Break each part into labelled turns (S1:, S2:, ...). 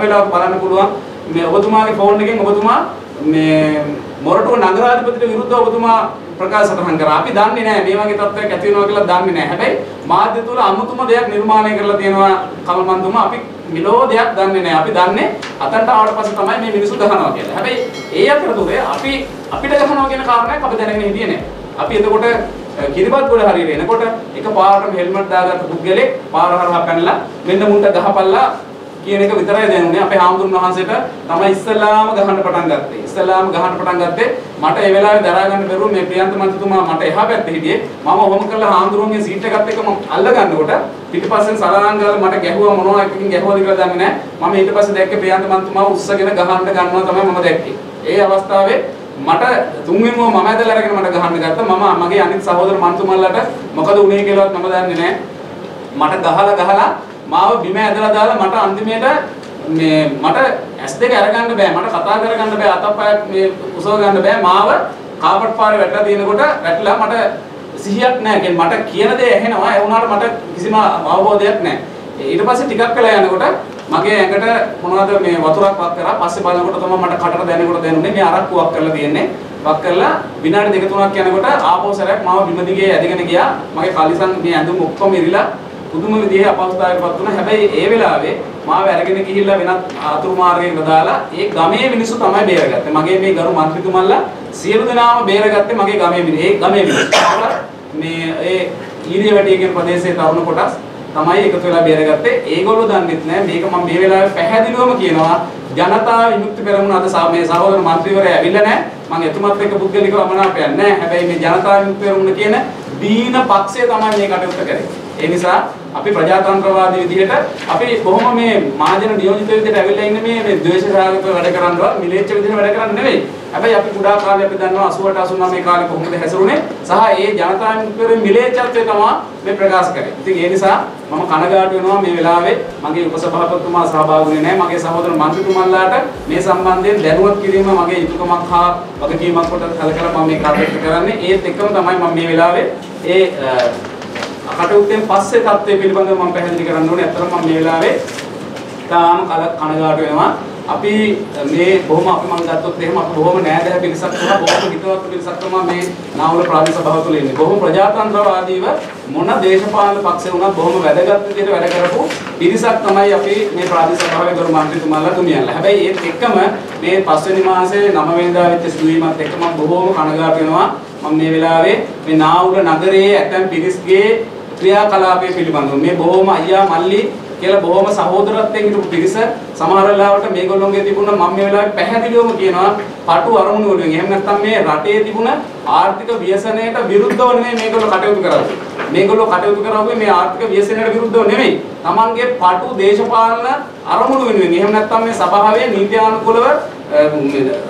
S1: වෙලාවක බලන්න පුළුවන් මේ ඔබතුමාගේ ෆෝන් එකෙන් ඔබතුමා මේ මොරටුව නගරාධිපතිට විරුද්ධව ඔබතුමා ප්‍රකාශ සටහන් කරා. අපි දන්නේ නැහැ මේ වගේ තත්ත්වයක් ඇති වෙනවා කියලා දන්නේ නැහැ. හැබැයි මාධ්‍ය තුල අමුතුම දෙයක් නිර්මාණය කරලා තියෙනවා කමල්මන්තුමා අපි මිලෝ දෙයක් දන්නේ නැහැ. අපි දන්නේ අතන්ට ආවට පස්සේ තමයි මේ මිනිස්සු ගහනවා කියලා. හැබැයි ඒ අතරතුරේ අපි අපිට ගහනවා කියන කාරණයක් අපි දැනගෙන හිටියේ නැහැ. අපි එතකොට කිරිබත් ගොඩ හරියට එනකොට එක පාරටම හෙල්මට් දාගත්ත පුද්ගලෙක් පාර හරහා පැනලා මෙන්න මුන්ට ගහපල්ලා කියන එක විතරයි දැනුනේ අපේ හාමුදුරන් වහන්සේට තමයි ඉස්සල්ලාම ගහන්න පටන් ගත්තේ. ඉස්සල්ලාම ගහන්න පටන් ගත්තේ මට ඒ වෙලාවේ දරා ගන්න බැරුව මේ ප්‍රියන්ත මන්ත්‍රතුමා මට එහා පැත්තේ හිටියේ. මම ඔහොම කරලා හාමුදුරුවන්ගේ සීට් එකත් එක්ක මම අල්ල ගන්නකොට පිටිපස්සෙන් සලරන් ගාලා මට ගැහුවා මොනවා එකකින් ගැහුවද කියලා දන්නේ නැහැ. මම ඊට පස්සේ දැක්කේ ප්‍රියන්ත මන්ත්‍රතුමා උස්සගෙන ගහන්න ගන්නවා තමයි මම දැක්කේ. ඒ අවස්ථාවේ මට තුන්වෙනිම මම ඇදලා අරගෙන මට ගහන්න ගත්තා. මම මගේ අනිත් සහෝදර මන්තුමල්ලට මොකද උනේ කියලාවත් මම දන්නේ නැහැ. මට ගහලා ගහලා මාව බිම ඇදලා දාලා මට අන්තිමේට මේ මට ඇස් දෙක අරගන්න බෑ. මට කතා කරගන්න බෑ. අතපය මේ උසව ගන්න බෑ. මාව කාපට් පාරේ වැටලා තියෙනකොට වැටලා මට සිහියක් නැහැ කියන්නේ මට කියන දේ ඇහෙනවා. ඒ වුණාට මට කිසිම අවබෝධයක් නැහැ ඊට පස්සේ ටිකක් වෙලා යනකොට මගේ ඇඟට මොනවද මේ වතුරක් වක් කරා. පස්සේ බලනකොට තමයි මට කටට දැනෙනකොට දැනුනේ මේ අරක්කුවක් කරලා තියෙන්නේ. වක් කරලා විනාඩි දෙක තුනක් යනකොට ආපහු සැරයක් මාව බිම දිගේ ඇදගෙන ගියා. මගේ කලිසම් මේ ඇඳුම් ඔක්කොම ඉරිලා පුදුම විදිහේ අපහසුතාවයකටපත් වුණා. හැබැයි ඒ වෙලාවේ මාව අරගෙන ගිහිල්ලා වෙනත් ආතුරු මාර්ගයකට දාලා ඒ ගමේ මිනිස්සු තමයි බේරගත්තේ. මගේ මේ ගරු മന്ത്രിතුමන්ලා සියලු දෙනාම බේරගත්තේ මගේ ගමේ මිනිස්සු. ඒ ගමේ මිනිස්සු. මේ ඒ ඊරිය වැටිය කියන ප්‍රදේශයේ තරුණ කොටස් තමයි එකතු වෙලා බේරගත්තේ. ඒගොල්ලෝ දන්නෙත් නෑ මේක මම මේ වෙලාවේ පැහැදිලිවම කියනවා ජනතා විමුක්ති පෙරමුණ අද මේ සහෝදර മന്ത്രിවරයා ඇවිල්ලා නෑ. මම එතුමත් එක්ක පුද්ගලිකව අමනාපයක් නෑ. හැබැයි මේ ජනතා විමුක්ති පෙරමුණ කියන දීන පක්ෂය තමයි මේ කටයුත්ත කරේ. ඒ නිසා අපි ප්‍රජාතන්ත්‍රවාදී විදිහට අපි කොහොම මේ මහජන නියෝජිත විදිහට ඇවිල්ලා ඉන්නේ මේ මේ ද්වේෂසහගත වැඩ කරන්නවත් මිලේච්ඡ විදිහට වැඩ කරන්නේ නෙවෙයි. හැබැයි අපි කුඩා කාලේ අපි දන්නවා 88 89 කාලේ කොහොමද හැසිරුනේ සහ ඒ ජනතාවෙන් මිලේච්ඡත්වය තමයි මේ ප්‍රකාශ කරේ. ඉතින් ඒ නිසා මම කනගාටු වෙනවා මේ වෙලාවේ මගේ උපසභාපතිතුමා සහභාගී වුණේ නැහැ. මගේ සහෝදර මන්ත්‍රීතුමන්ලාට මේ සම්බන්ධයෙන් දැනුවත් කිරීම මගේ යුතුයකමක් හා වගකීමක් කොට කලකලා මම මේ කාර්යය කරන්නේ. ඒත් එක්කම තමයි මම මේ වෙලාවේ ඒ කටයුත්තෙන් පස්සේ தත්ත්වය පිළිබඳව මම පැහැදිලි කරන්න ඕනේ. අත්‍තරම මම මේ වෙලාවේ තාම කනගාටු වෙනවා. අපි මේ බොහොම අපි මම ගත්තොත් එහෙම අපි බොහොම නෑදෑ පිරිසක් සහ බොහොම හිතවත් පිරිසක් තමයි මේ නාවල ප්‍රාදේශ සභාව තුළ ඉන්නේ. බොහොම ප්‍රජාතන්ත්‍රවාදීව මොන දේශපාලන පක්ෂේ වුණත් බොහොම වැදගත් විදිහට වැඩ කරපු පිරිසක් තමයි අපි මේ ප්‍රාදේශ සභාවේ ගරු මන්ත්‍රීතුමාලා තුමියන්ලා. හැබැයි ඒත් එක්කම මේ පස්වෙනි මාසේ 9 වෙනිදා වෙච්ච සිදුවීමත් එක්ක මම බොහොම කනගාටු වෙනවා. මම මේ වෙලාවේ මේ නාවුල නගරයේ ඇතැම් පිරිස්ගේ ක්‍රියාකලාපය පිළිබඳව මේ බොහොම අයියා මල්ලි කියලා බොහොම සහෝදරත්වයෙන් හිටපු පිරිස සමහර වෙලාවට මේගොල්ලෝගේ තිබුණ මම මේ වෙලාවේ පැහැදිලිවම කියනවා පටු අරමුණු වලින් එහෙම නැත්නම් මේ රටේ තිබුණ ආර්ථික ව්‍යසනයට විරුද්ධව නෙමෙයි මේගොල්ලෝ කටයුතු කරන්නේ. මේගොල්ලෝ කටයුතු කරන්නේ මේ ආර්ථික ව්‍යසනයට විරුද්ධව නෙමෙයි. Tamange පටු දේශපාලන අරමුණු වෙනුවෙන් එහෙම නැත්නම් මේ සභාවේ නීත්‍යානුකූලව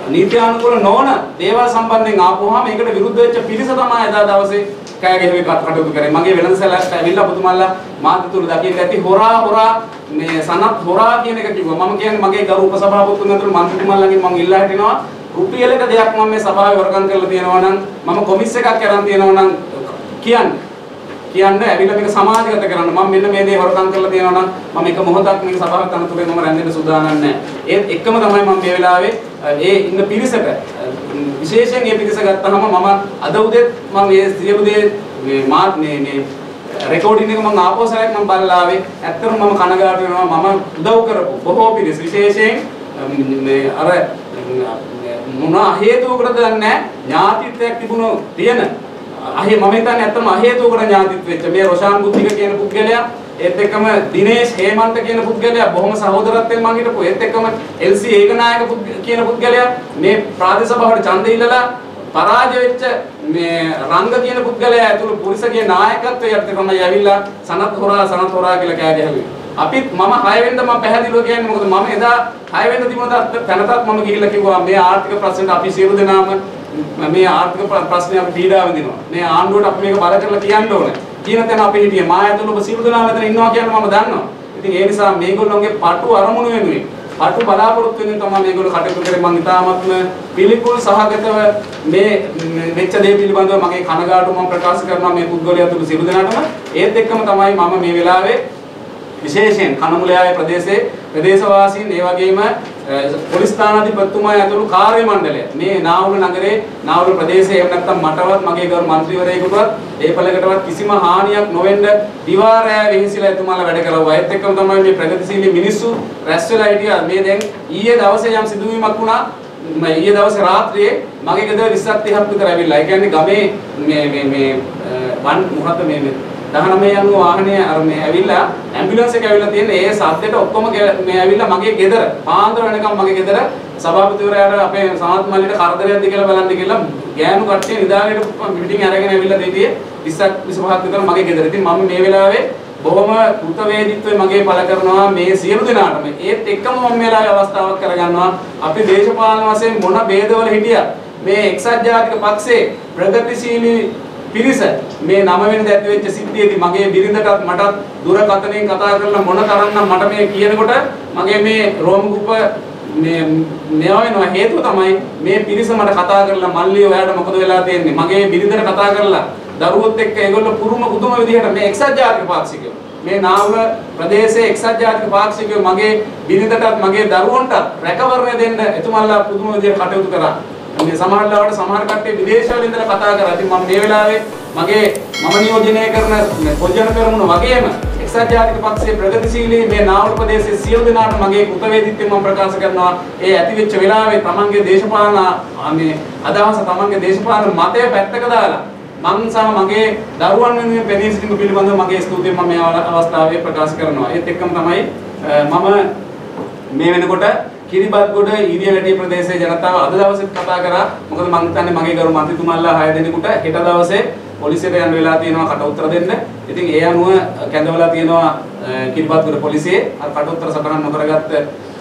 S1: නීත්‍යානුකූල නොවන දේවල් සම්බන්ධයෙන් ආපුවාම ඒකට විරුද්ධ වෙච්ච පිරිස තමයි එදා දවසේ කෑ ගැහුවේ කටයුතු කරේ. මගේ වෙළඳසැලට ඇවිල්ලා පුතුමල්ලා මාත් තුරු දකින්න ඇති හොරා හොරා මේ සනත් හොරා කියන එක කිව්වා. මම කියන්නේ මගේ ගරු උපසභාපතිතුමන් අතර මන්ත්‍රීතුමන්ලාගෙන් මම ඉල්ලා හිටිනවා රුපියලක දෙයක් මම මේ සභාවේ වරකම් කරලා තියෙනවා නම් මම කොමිස් එකක් අරන් තියෙනවා නම් කියන්නේ කියන්න ඇවිල්ලා මේක සමාජගත කරන්න මම මෙන්න මේ දේ වරකම් කරලා තියෙනවා නම් මම එක මොහොතක් මේක සභාවේ තනතුරේ මම රැඳෙන්න සූදානම් නැහැ. ඒත් එක්කම තමයි මම මේ වෙලාවේ ඒ ඉන්න පිරිසට විශේෂයෙන් මේ පිරිස ගත්තාම මම අද උදේත් මම මේ සියලු දේ මේ මාත් මේ මේ රෙකෝඩින් එක මම ආපහු සැරයක් මම බලලා ආවේ. ඇත්තටම මම කනගාටු වෙනවා මම උදව් කරපු බොහෝ පිරිස විශේෂයෙන් මේ අර මොන හේතුවකටද දන්නේ ඥාතිත්වයක් තිබුණු තියෙන අහේ මම හිතන්නේ ඇත්තම අහේතුවකට ඥාතිත් වෙච්ච මේ රොෂාන් බුද්ධික කියන පුද්ගලයා ඒත් එක්කම දිනේෂ් හේමන්ත කියන පුද්ගලයා බොහොම සහෝදරත්වයෙන් මං හිටපු ඒත් එක්කම එල්.සී. ඒකනායක කියන පුද්ගලයා මේ ප්‍රාදේශ සභාවට ඡන්ද ඉල්ලලා පරාජය වෙච්ච මේ රංග කියන පුද්ගලයා ඇතුළු පුරිසගේ නායකත්වයේ යටතේ තමයි ඇවිල්ලා සනත් හොරා සනත් හොරා කියලා කෑ ගැහුවේ. අපිත් මම 6 වෙනිදා මම පැහැදිලිව කියන්නේ මොකද මම එදා 6 වෙනිදා තිබුණා තැනටත් මම ගිහිල්ලා කිව්වා මේ ආර්ථික ප්‍රශ්නෙට අපි සියලු දෙනාම මේ ආර්ථික ප්‍රශ්නේ අපි පීඩා විඳිනවා. මේ ආණ්ඩුවට අපි මේක බල කරලා කියන්න ඕනේ. කියන තැන අපි හිටියේ මා ඇතුළු ඔබ සියලු දෙනා මෙතන ඉන්නවා කියන්නේ මම දන්නවා. ඉතින් ඒ නිසා මේගොල්ලෝගේ පටු අරමුණු වෙනුවෙන් පටු බලාපොරොත්තු වෙනින් තමයි මේගොල්ලෝ කටයුතු කරේ මම ඉතාමත්ම පිළිකුල් සහගතව මේ වෙච්ච දේ පිළිබඳව මගේ කනගාටු මම ප්‍රකාශ කරනවා මේ පුද්ගලයා තුළු සියලු දෙනාටම ඒත් එක්කම තමයි මම මේ වෙලාවේ විශේෂයෙන් කනමුලයාවේ ප්‍රදේශයේ ප්‍රදේශවාසීන් ඒ වගේම පොලිස් ස්ථානාධිපතිතුමා ඇතුළු කාර්ය මණ්ඩලය මේ නාවුල නගරේ නාවුල ප්‍රදේශයේ එහෙම නැත්නම් මටවත් මගේ ගරු മന്ത്രിවරයෙකුටවත් ඒ පළකටවත් කිසිම හානියක් නොවෙන්න දිවාරෑ වෙහිසිලා එතුමාලා වැඩ කරවුවා. ඒත් එක්කම තමයි මේ ප්‍රගතිශීලී මිනිස්සු රැස් වෙලා හිටියා. මේ දැන් ඊයේ දවසේ යම් සිදුවීමක් වුණා මම ඊයේ දවසේ රාත්‍රියේ මගේ ගෙදර 20ක් 30ක් විතර ඇවිල්ලා. ඒ කියන්නේ ගමේ මේ මේ මේ වන් මොහොත මේ 19 යනු වාහනේ අර මේ ඇවිල්ලා ඇම්බියුලන්ස් එක ඇවිල්ලා තියෙන ඒ සද්දෙට ඔක්කොම මේ ඇවිල්ලා මගේ ගෙදර පාන්දර වෙනකම් මගේ ගෙදර සභාපතිවරයාට අපේ සමත් මල්ලිට කරදරයක්ද කියලා බලන්න කියලා ගෑනු කට්ටිය නිදාගෙන පිටින් අරගෙන ඇවිල්ලා දෙවියේ 20ක් 25ක් විතර මගේ ගෙදර. ඉතින් මම මේ වෙලාවේ බොහොම කෘතවේදීත්වය මගේ පළ කරනවා මේ සියලු දෙනාටම. ඒත් එක්කම මම මේ වෙලාවේ අවස්ථාවක් කරගන්නවා අපි දේශපාලන වශයෙන් මොන ભેදවල හිටියත් මේ එක්සත් ජාතික පක්ෂයේ ප්‍රගතිශීලී පිරිස මේ නම වෙනද ඇති වෙච්ච සිද්ධියේදී මගේ බිරිඳටත් මටත් දුරකථනයෙන් කතා කරලා මොන තරම්නම් මට මේ කියනකොට මගේ මේ රෝමකුප්ප මේ මේවා වෙනවා. හේතුව තමයි මේ පිරිස මට කතා කරලා මල්ලි ඔයාලට මොකද වෙලා තියෙන්නේ? මගේ බිරිඳට කතා කරලා දරුවොත් එක්ක ඒගොල්ලෝ පුරුම පුදුම විදිහට මේ එක්සත් ජාතික පාක්ෂිකයෝ මේ නාවල ප්‍රදේශයේ එක්සත් ජාතික පාක්ෂිකයෝ මගේ බිරිඳටත් මගේ දරුවන්ටත් රැකවරණය දෙන්න එතුමන්ලා පුදුම විදිහට කටයුතු කරා. මේ සමහර ලාවට සමහර කට්ටිය විදේශවල ඉඳලා කතා කරා. ඉතින් මම මේ වෙලාවේ මගේ මම නියෝජනය කරන පොජන පෙරමුණ වගේම එක්සත් ජාතික පක්ෂයේ ප්‍රගතිශීලී මේ නාවල ප්‍රදේශයේ සියලු දෙනාට මගේ කෘතවේදීත්වය මම ප්‍රකාශ කරනවා. ඒ ඇති වෙච්ච වෙලාවේ තමන්ගේ දේශපාලන මේ අදහස තමන්ගේ දේශපාලන මතය පැත්තක දාලා මං සහ මගේ දරුවන් වෙනුවෙන් පෙනී සිටීම පිළිබඳව මගේ ස්තුතිය මම මේ අවස්ථාවේ ප්‍රකාශ කරනවා. ඒත් එක්කම තමයි මම මේ වෙනකොට කිරිබත්ගොඩ ඊරිය වැටිය ප්‍රදේශයේ ජනතාව අද දවසේ කතා කරා. මොකද මං හිතන්නේ මගේ ගරු මන්ත්‍රීතුමන්ලා 6 දෙනෙකුට හෙට දවසේ පොලිසියට යන්න වෙලා තියෙනවා කට උතර දෙන්න. ඉතින් ඒ අනුව කැඳවලා තියෙනවා කිරිබත්ගොඩ පොලිසියේ අර කට උතර සටහන් නොකරගත්ත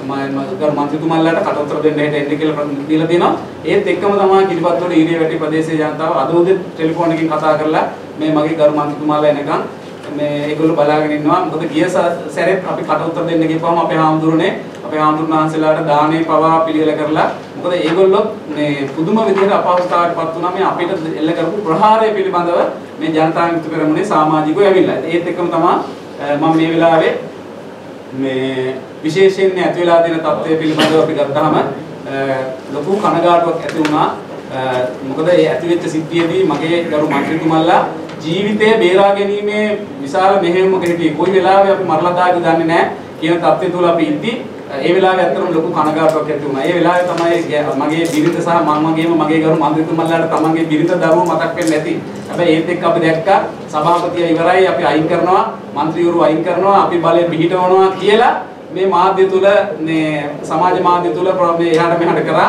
S1: මම ගරු මන්ත්‍රීතුමන්ලාට කට උතර දෙන්න හෙට එන්න කියලා දීලා තියෙනවා. ඒත් එක්කම තමයි කිරිබත්ගොඩ ඊරිය වැටිය ප්‍රදේශයේ ජනතාව අද උදේ ටෙලිෆෝන් එකකින් කතා කරලා මේ මගේ ගරු මන්ත්‍රීතුමාලා එනකන් මේ ඒගොල්ලෝ බලාගෙන ඉන්නවා. මොකද ගිය සැරේත් අපි කට උතර දෙන්න ගිහපුවම අපේ හාමුදුරනේ අපේ හාමුදුරන් වහන්සේලාට දානේ පවා පිළිවෙල කරලා මොකද ඒගොල්ලෝ මේ පුදුම විදිහට අපහසුතාවයටපත් වුණා මේ අපිට එල්ල කරපු ප්‍රහාරය පිළිබඳව මේ ජනතා විමුක්ති පෙරමුණේ සමාජිකයෝ ඇවිල්ලා. ඒත් එක්කම තමයි මම මේ වෙලාවේ මේ විශේෂයෙන් ඇති වෙලා තියෙන තත්ත්වය පිළිබඳව අපි ගත්තාම ලොකු කනගාටුවක් ඇති වුණා. මොකද ඒ ඇති වෙච්ච සිද්ධියේදී මගේ ගරු මන්ත්‍රීතුමල්ලා ජීවිතය බේරා ගැනීමේ විශාල මෙහෙයුමක හිටියේ. කොයි වෙලාවෙ අපි මරලා දාද දන්නේ නැහැ කියන தත්ත්වය තුල අපි ඉද්දි ඒ වෙලාවේ ඇත්තටම ලොකු කනගාටුවක් ඇති වුණා. ඒ වෙලාවේ තමයි මගේ බිරිඳ සහ මම වගේම මගේ ගරු මන්ත්‍රීතුමන්ලාට තමන්ගේ බිරිඳ දරුවෝ මතක් වෙන්නේ නැති. හැබැයි ඒත් එක්ක අපි දැක්කා සභාපතිය ඉවරයි අපි අයින් කරනවා, മന്ത്രിවරු අයින් කරනවා, අපි බලය පිහිටවනවා කියලා මේ මාධ්‍ය තුල මේ සමාජ මාධ්‍ය තුල මේ එහාට මෙහාට කරා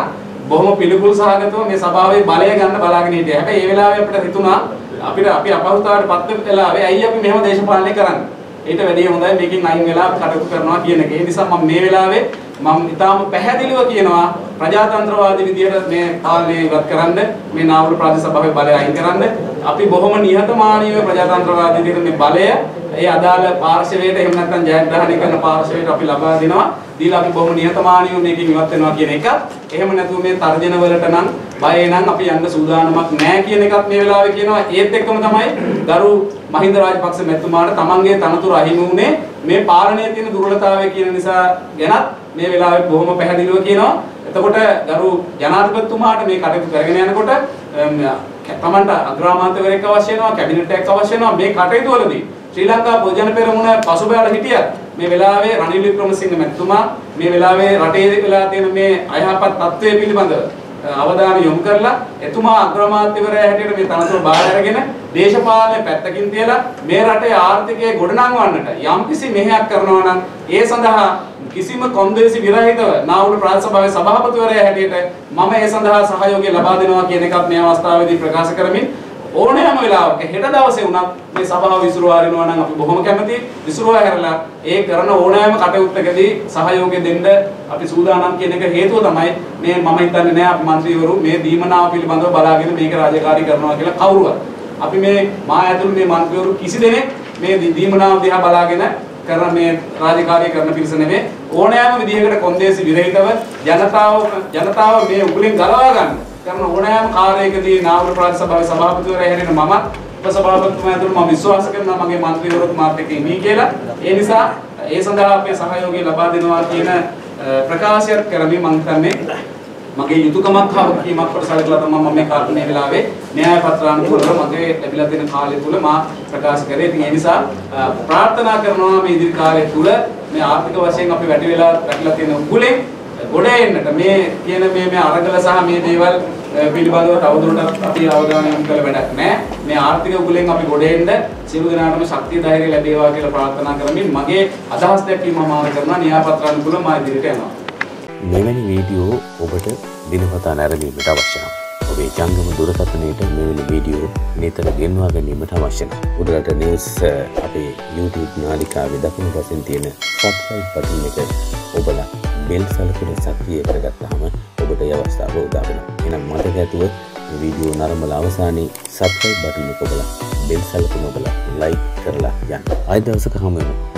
S1: බොහොම පිළිකුල් සහගතව මේ සභාවේ බලය ගන්න බලාගෙන හිටියා. හැබැයි ඒ වෙලාවේ අපිට හිතුණා අපිට අපි අපහසුතාවයට පත් වෙලාවේ ඇයි අපි මෙහෙම දේශපාලනය කරන්නේ? ඊට වැඩිය හොඳයි මේකෙන් අයින් වෙලා කටයුතු කරනවා කියන එක. ඒ නිසා මම මේ වෙලාවේ මම ඊටාම පැහැදිලිව කියනවා ප්‍රජාතන්ත්‍රවාදී විදියට මේ පාලනය ඉවත් කරන්න මේ නාවුල ප්‍රාදේශ සභාවේ බලය අයින් කරන්න අපි බොහොම නිහතමානීව ප්‍රජාතන්ත්‍රවාදී විදියට මේ බලය ඒ අදාළ පාර්ශවයට එහෙම නැත්නම් ජයග්‍රහණය කරන පාර්ශවයට අපි ලබා දෙනවා දීලා අපි බොහොම නිහතමානීව මේකෙන් ඉවත් වෙනවා කියන එක. එහෙම නැතුව මේ තර්ජන වලට නම් බය නම් අපි යන්න සූදානමක් නැහැ කියන එකත් මේ වෙලාවේ කියනවා. ඒත් එක්කම තමයි ගරු මහින්ද රාජපක්ෂ මැතිතුමාට තමන්ගේ තනතුර අහිමි වුණේ මේ පාලනයේ තියෙන දුර්වලතාවය කියන නිසා ගැනත් මේ වෙලාවේ බොහොම පැහැදිලිව කියනවා. එතකොට ගරු ජනාධිපතිතුමාට මේ කටයුතු කරගෙන යනකොට තමන්ට අග්‍රාමාත්‍යවරයෙක් අවශ්‍ය වෙනවා, කැබිනට් එකක් අවශ්‍ය වෙනවා මේ කටයුතු වලදී ශ්‍රී ලංකා පොජන පෙරමුණ පසුබෑලා හිටියත් මේ වෙලාවේ රනිල් වික්‍රමසිංහ මැතිතුමා මේ වෙලාවේ රටේ වෙලා තියෙන මේ අයහපත් තත්ත්වය පිළිබඳව අවධානය යොමු කරලා එතුමා අග්‍රාමාත්‍යවරයා හැටියට මේ තනතුර බාර අරගෙන දේශපාලන පැත්තකින් තියලා මේ රටේ ආර්ථිකය ගොඩනංවන්නට යම්කිසි මෙහෙයක් කරනවා නම් ඒ සඳහා කිසිම කොන්දේසි විරහිතව නාවුල ප්‍රාදේශ සභාවේ සභාපතිවරයා හැටියට මම ඒ සඳහා සහයෝගය ලබා දෙනවා කියන එකත් මේ අවස්ථාවේදී ප්‍රකාශ කරමින් ඕනෑම වෙලාවක හෙට දවසේ වුණත් මේ සභාව විසුරුවා හරිනවා නම් අපි බොහොම කැමතියි. විසුරුවා හැරලා ඒ කරන ඕනෑම කටයුත්තකදී සහයෝගය දෙන්න අපි සූදානම් කියන එක හේතුව තමයි මේ මම හිතන්නේ නෑ අපි മന്ത്രിවරු මේ දීමනාව පිළිබඳව බලාගෙන මේක රාජකාරී කරනවා කියලා කවුරුවත්. අපි මේ මා ඇතුළු මේ മന്ത്രിවරු කිසි දෙනෙක් මේ දීමනාව දිහා බලාගෙන කරන මේ රාජකාරී කරන පිරිස නෙමෙයි ඕනෑම විදිහකට කොන්දේසි විරහිතව ජනතාව ජනතාව මේ උගලින් ගලවා ගන්න. කරන ඕනෑම කාර්යයකදී නාවල ප්‍රාන්ත සභාවේ සභාපතිවරයා හැරෙන මමත් උපසභාපතිතුමා ඇතුළු මම විශ්වාස කරනවා මගේ മന്ത്രിවරුත් මාත් එක්ක ඉමි කියලා. ඒ නිසා ඒ සඳහා අපේ සහයෝගය ලබා දෙනවා කියන ප්‍රකාශයක් කරමින් මම හිතන්නේ මගේ යුතුයකමක් හා වගකීමක් කොට සැලකලා තමයි මම මේ කාර්යනේ වෙලාවේ න්‍යාය පත්‍රානුකූලව මගේ ලැබිලා තියෙන කාලය තුල මා ප්‍රකාශ කරේ. ඉතින් ඒ නිසා ප්‍රාර්ථනා කරනවා මේ ඉදිරි කාලය තුල මේ ආර්ථික වශයෙන් අපි වැඩි වෙලා රැකලා තියෙන උගුලෙන් ගොඩ එන්නට මේ කියන මේ මේ අරගල සහ මේ දේවල් පිළිබඳව තවදුරටත් අපි අවධානය යොමු කළ වැඩක් නැහැ. මේ ආර්ථික උගුලෙන් අපි ගොඩ එන්න සියලු දෙනාටම ශක්තිය ධෛර්යය ලැබේවා කියලා ප්‍රාර්ථනා කරමින් මගේ අදහස් දැක්වීම මම කරනවා න්‍යාය පත්‍රානුකූලව මා ඉදිරියට යනවා.
S2: මෙවැනි වීඩියෝ ඔබට දිනපතා නැරඹීමට අවශ්‍ය නම් ඔබේ ජංගම දුරකථනයට මෙවැනි වීඩියෝ නිතර ගෙන්වා ගැනීමට අවශ්‍ය නම් උඩරට නිවුස් අපේ YouTube නාලිකාවේ දකුණු පසෙන් තියෙන සබ්ස්ක්‍රයිබ් බටන් එක ඔබලා බෙල් සලකුණ සක්‍රිය කරගත්තාම ඔබට ඒ අවස්ථාව උදා වෙනවා. එහෙනම් මතක ඇතුව වීඩියෝ නරඹලා අවසානයේ සබ්ස්ක්‍රයිබ් බටන් එක ඔබලා බෙල් සලකුණ ඔබලා ලයික් කරලා යන්න. ආයෙ දවසක හමු වෙනවා.